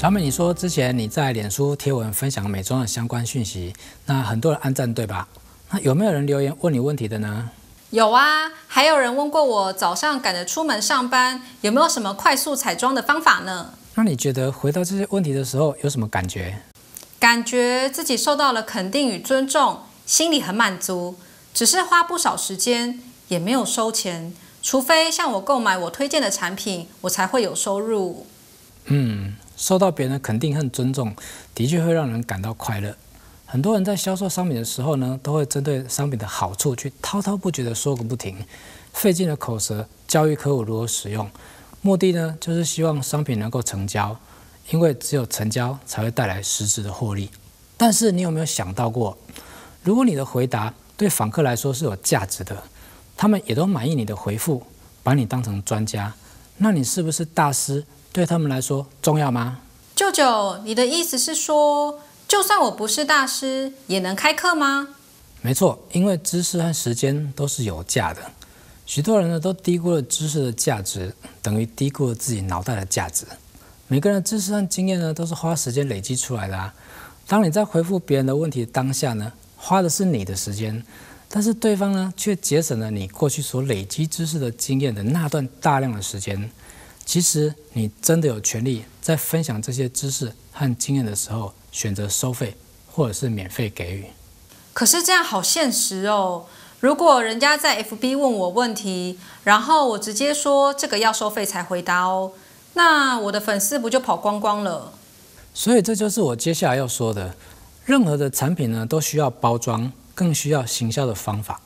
小美，你说之前你在脸书贴文分享美妆的相关讯息，那很多人按赞对吧？那有没有人留言问你问题的呢？有啊，还有人问过我早上赶着出门上班，有没有什么快速彩妆的方法呢？那你觉得回答这些问题的时候有什么感觉？感觉自己受到了肯定与尊重，心里很满足。只是花不少时间，也没有收钱，除非向我购买我推荐的产品，我才会有收入。嗯，受到别人肯定和尊重，的确会让人感到快乐。很多人在销售商品的时候呢，都会针对商品的好处去滔滔不绝地说个不停，费尽了口舌教育客户如何使用，目的呢就是希望商品能够成交，因为只有成交才会带来实质的获利。但是你有没有想到过，如果你的回答对访客来说是有价值的，他们也都满意你的回复，把你当成专家，那你是不是大师？对他们来说重要吗？舅舅，你的意思是说？就算我不是大师，也能开课吗？没错，因为知识和时间都是有价的。许多人呢都低估了知识的价值，等于低估了自己脑袋的价值。每个人的知识和经验呢都是花时间累积出来的啊。当你在回复别人的问题当下呢，花的是你的时间，但是对方呢却节省了你过去所累积知识的经验的那段大量的时间。其实你真的有权利在分享这些知识和经验的时候。选择收费或者是免费给予，可是这样好现实哦。如果人家在 FB 问我问题，然后我直接说这个要收费才回答哦，那我的粉丝不就跑光光了？所以这就是我接下来要说的。任何的产品呢，都需要包装，更需要行销的方法。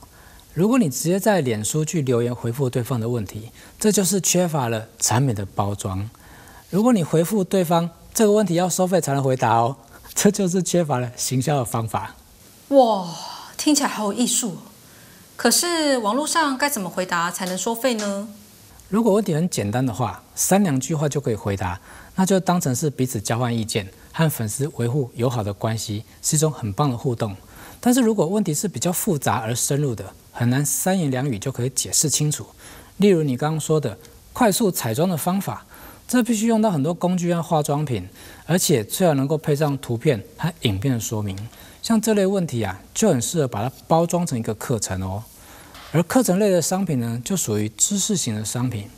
如果你直接在脸书去留言回复对方的问题，这就是缺乏了产品的包装。如果你回复对方这个问题要收费才能回答哦。这就是缺乏了行销的方法。哇，听起来好有艺术。可是网络上该怎么回答才能收费呢？如果问题很简单的话，三两句话就可以回答，那就当成是彼此交换意见，和粉丝维护友好的关系，是一种很棒的互动。但是如果问题是比较复杂而深入的，很难三言两语就可以解释清楚。例如你刚刚说的快速彩妆的方法。这必须用到很多工具和化妆品，而且最好能够配上图片和影片的说明。像这类问题啊，就很适合把它包装成一个课程哦。而课程类的商品呢，就属于知识型的商品。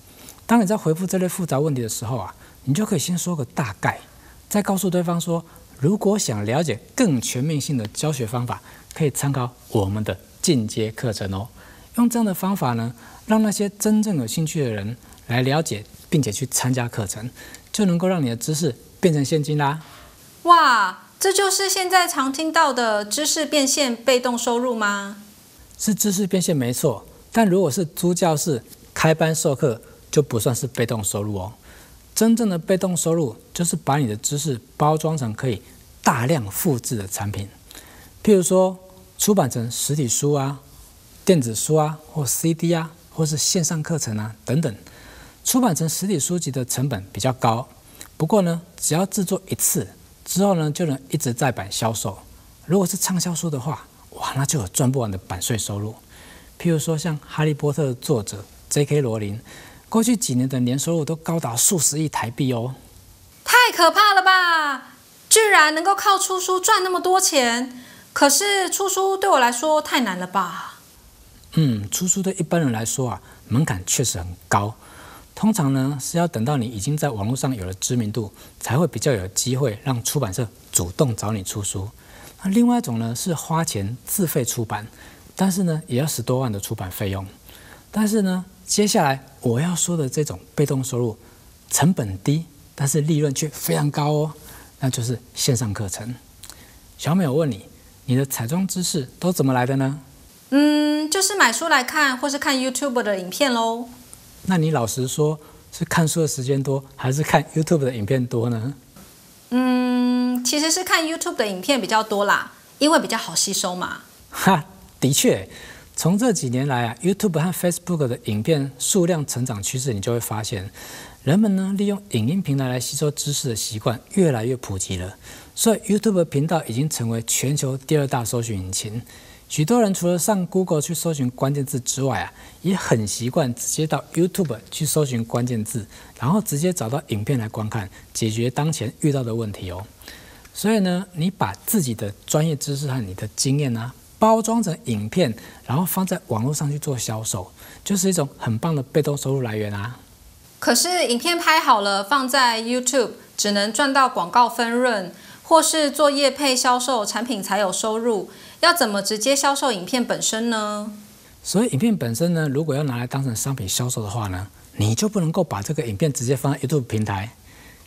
当你在回复这类复杂问题的时候啊，你就可以先说个大概，再告诉对方说，如果想了解更全面性的教学方法，可以参考我们的进阶课程哦。用这样的方法呢，让那些真正有兴趣的人来了解。并且去参加课程，就能够让你的知识变成现金啦！哇，这就是现在常听到的知识变现被动收入吗？是知识变现没错，但如果是租教室、开班授课，就不算是被动收入哦。真正的被动收入就是把你的知识包装成可以大量复制的产品，譬如说出版成实体书啊、电子书啊，或 CD 啊，或是线上课程啊等等。出版成实体书籍的成本比较高，不过呢，只要制作一次之后呢，就能一直在版销售。如果是畅销书的话，哇，那就有赚不完的版税收入。譬如说，像《哈利波特》的作者 J.K. 罗琳，过去几年的年收入都高达数十亿台币哦。太可怕了吧！居然能够靠出书赚那么多钱？可是出书对我来说太难了吧？嗯，出书对一般人来说啊，门槛确实很高。通常呢是要等到你已经在网络上有了知名度，才会比较有机会让出版社主动找你出书。那另外一种呢是花钱自费出版，但是呢也要十多万的出版费用。但是呢接下来我要说的这种被动收入，成本低，但是利润却非常高哦，那就是线上课程。小美，我问你，你的彩妆知识都怎么来的呢？嗯，就是买书来看，或是看 YouTube 的影片喽。那你老实说，是看书的时间多，还是看 YouTube 的影片多呢？嗯，其实是看 YouTube 的影片比较多啦，因为比较好吸收嘛。哈，的确，从这几年来啊，YouTube 和 Facebook 的影片数量成长趋势，你就会发现，人们呢利用影音平台来吸收知识的习惯越来越普及了。所以 YouTube 频道已经成为全球第二大搜寻引擎。许多人除了上 Google 去搜寻关键字之外啊，也很习惯直接到 YouTube 去搜寻关键字，然后直接找到影片来观看，解决当前遇到的问题哦。所以呢，你把自己的专业知识和你的经验呢，包装成影片，然后放在网络上去做销售，就是一种很棒的被动收入来源啊。可是影片拍好了放在 YouTube，只能赚到广告分润，或是做业配销售产品才有收入。要怎么直接销售影片本身呢？所以影片本身呢，如果要拿来当成商品销售的话呢，你就不能够把这个影片直接放在 YouTube 平台。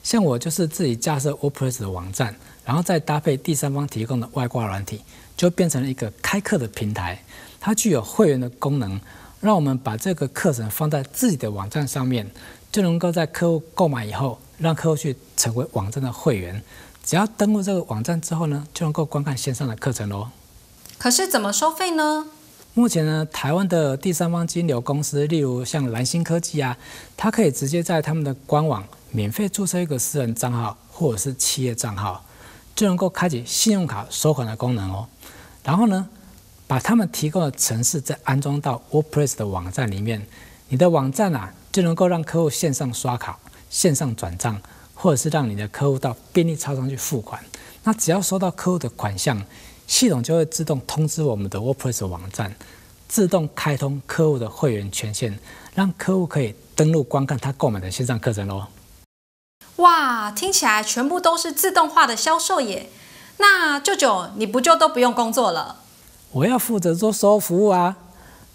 像我就是自己架设 WordPress 的网站，然后再搭配第三方提供的外挂软体，就变成了一个开课的平台。它具有会员的功能，让我们把这个课程放在自己的网站上面，就能够在客户购买以后，让客户去成为网站的会员。只要登录这个网站之后呢，就能够观看线上的课程喽。可是怎么收费呢？目前呢，台湾的第三方金流公司，例如像蓝星科技啊，它可以直接在他们的官网免费注册一个私人账号或者是企业账号，就能够开启信用卡收款的功能哦。然后呢，把他们提供的程式再安装到 WordPress 的网站里面，你的网站啊就能够让客户线上刷卡、线上转账，或者是让你的客户到便利超商去付款。那只要收到客户的款项。系统就会自动通知我们的 WordPress 网站，自动开通客户的会员权限，让客户可以登录观看他购买的线上课程喽。哇，听起来全部都是自动化的销售耶！那舅舅，你不就都不用工作了？我要负责做售后服务啊。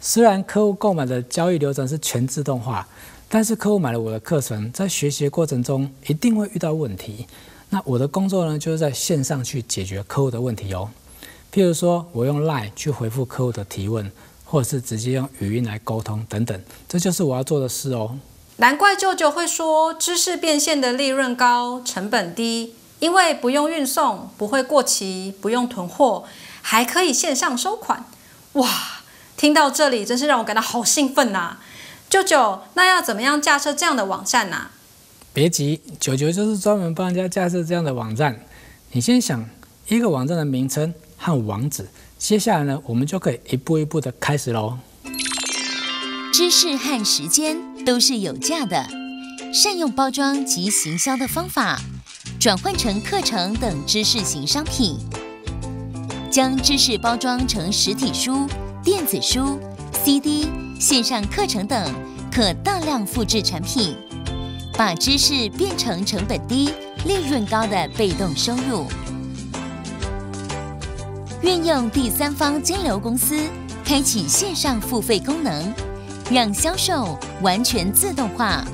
虽然客户购买的交易流程是全自动化，但是客户买了我的课程，在学习过程中一定会遇到问题。那我的工作呢，就是在线上去解决客户的问题哦。譬如说，我用 Line 去回复客户的提问，或者是直接用语音来沟通等等，这就是我要做的事哦。难怪舅舅会说，知识变现的利润高，成本低，因为不用运送，不会过期，不用囤货，还可以线上收款。哇，听到这里真是让我感到好兴奋呐！舅舅，那要怎么样架设这样的网站呢？别急，舅舅就是专门帮人家架设这样的网站。你先想一个网站的名称。和网址，接下来呢，我们就可以一步一步的开始喽。知识和时间都是有价的，善用包装及行销的方法，转换成课程等知识型商品，将知识包装成实体书、电子书、CD、线上课程等可大量复制产品，把知识变成成本低、利润高的被动收入。运用第三方金流公司开启线上付费功能，让销售完全自动化。